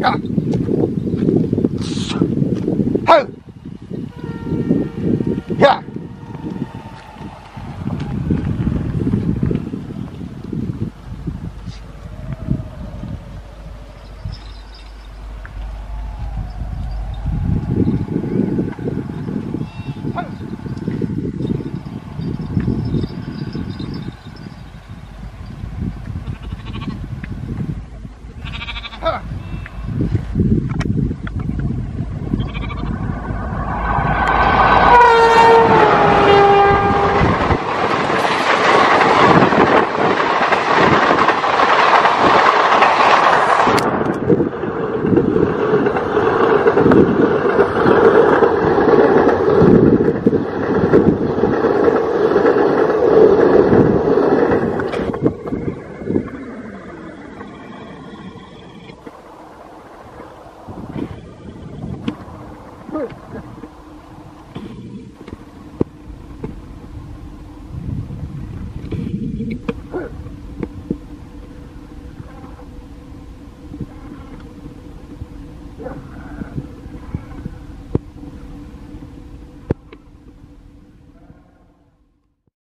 はい。はい